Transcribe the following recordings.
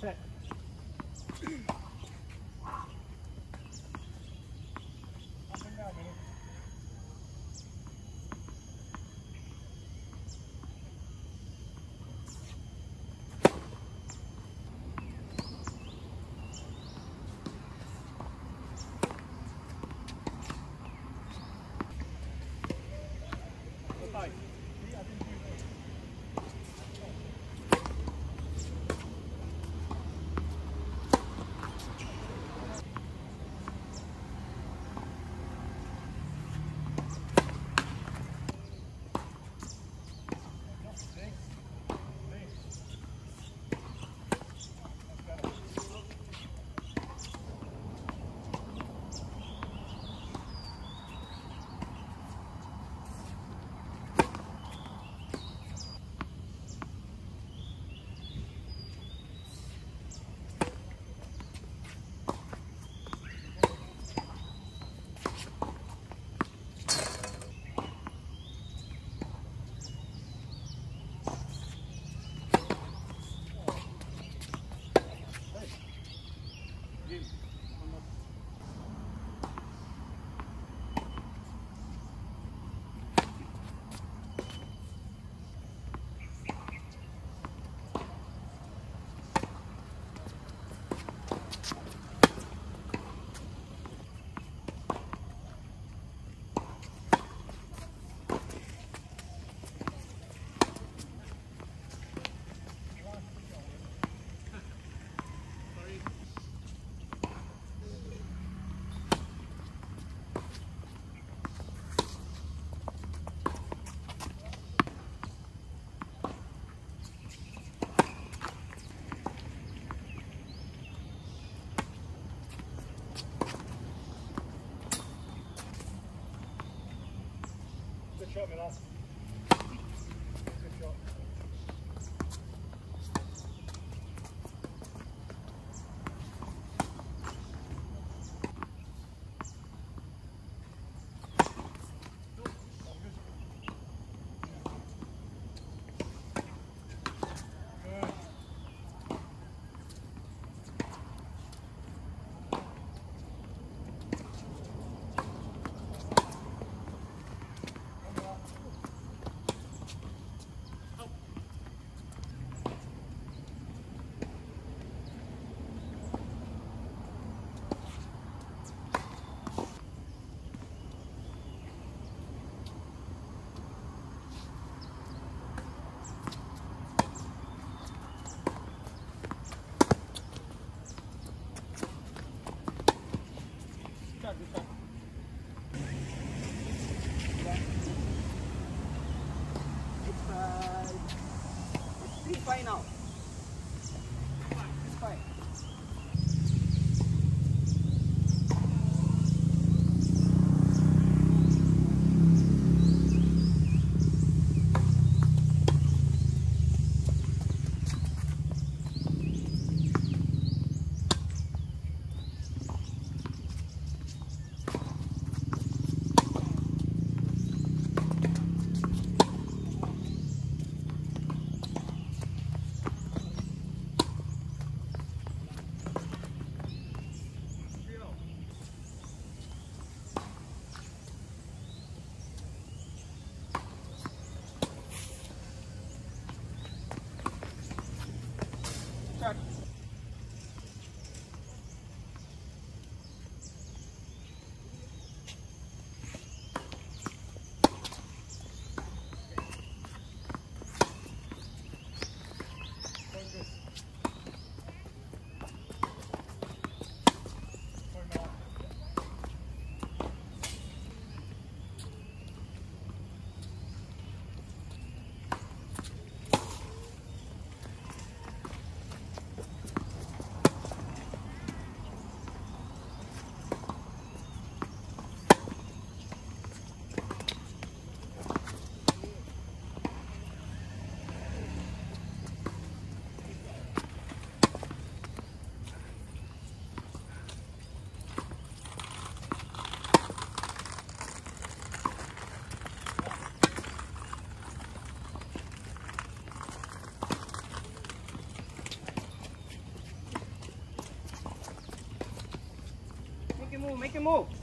set. aí não. move, make a move.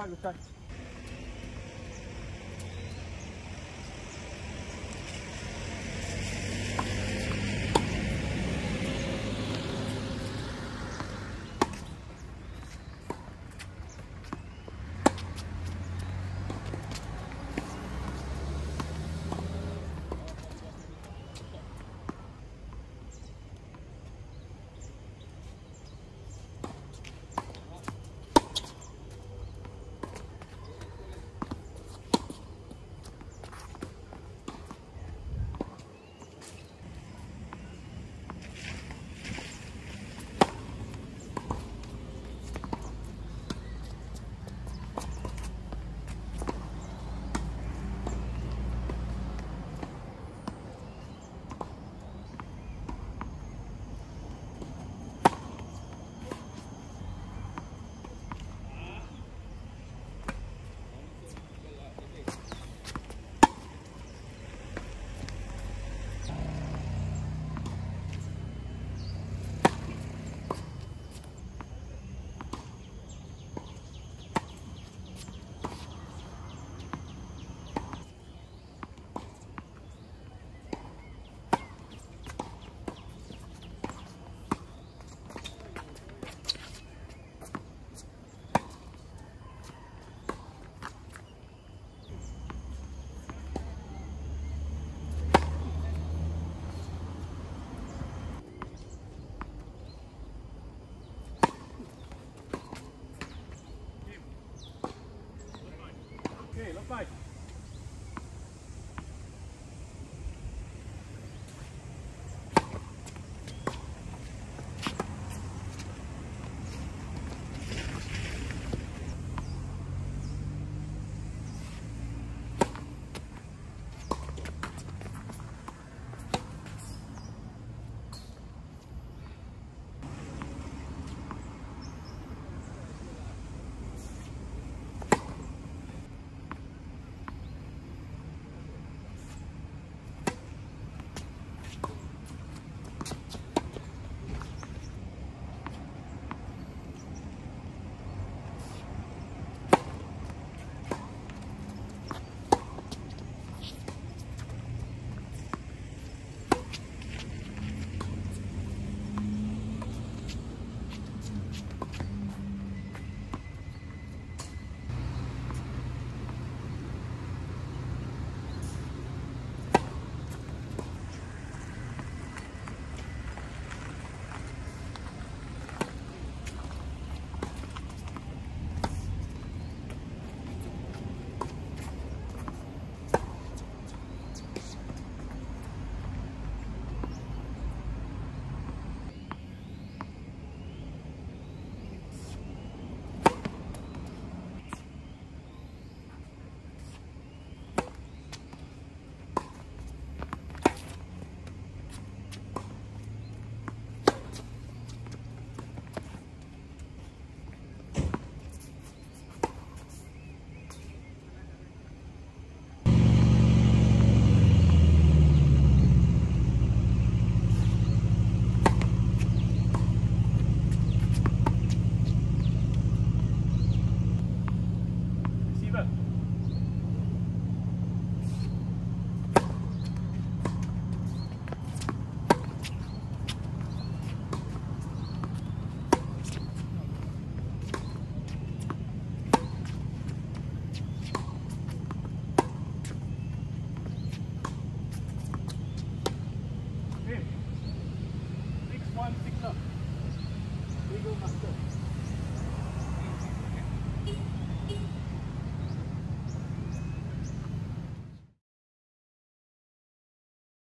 Start, start.